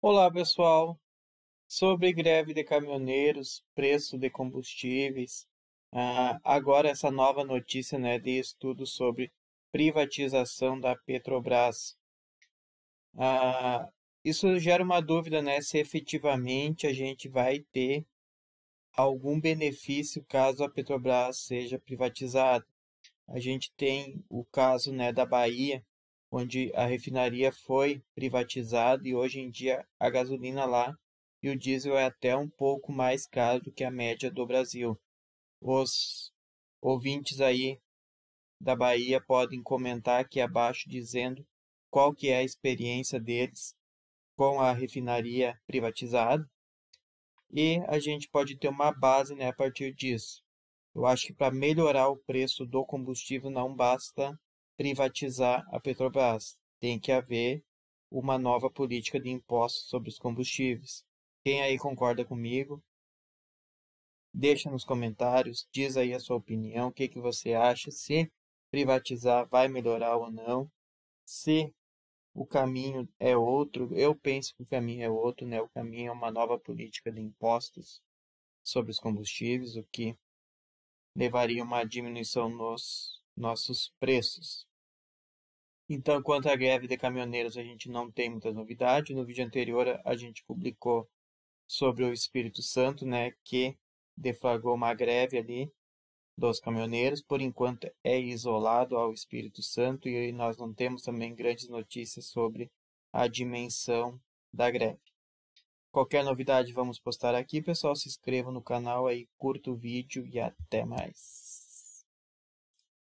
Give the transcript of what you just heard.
Olá, pessoal. Sobre greve de caminhoneiros, preço de combustíveis, ah, agora essa nova notícia né, de estudo sobre privatização da Petrobras. Ah, isso gera uma dúvida né, se efetivamente a gente vai ter algum benefício caso a Petrobras seja privatizada. A gente tem o caso né, da Bahia, onde a refinaria foi privatizada e hoje em dia a gasolina lá e o diesel é até um pouco mais caro do que a média do Brasil. Os ouvintes aí da Bahia podem comentar aqui abaixo dizendo qual que é a experiência deles com a refinaria privatizada e a gente pode ter uma base né, a partir disso. Eu acho que para melhorar o preço do combustível não basta privatizar a Petrobras. Tem que haver uma nova política de impostos sobre os combustíveis. Quem aí concorda comigo? Deixa nos comentários, diz aí a sua opinião, o que, que você acha, se privatizar vai melhorar ou não, se o caminho é outro, eu penso que o caminho é outro, né? O caminho é uma nova política de impostos sobre os combustíveis, o que levaria a uma diminuição nos nossos preços. Então, quanto à greve de caminhoneiros, a gente não tem muitas novidades. No vídeo anterior, a gente publicou sobre o Espírito Santo, né, que deflagrou uma greve ali dos caminhoneiros. Por enquanto, é isolado ao Espírito Santo e nós não temos também grandes notícias sobre a dimensão da greve. Qualquer novidade vamos postar aqui, pessoal. Se inscreva no canal aí, curta o vídeo e até mais.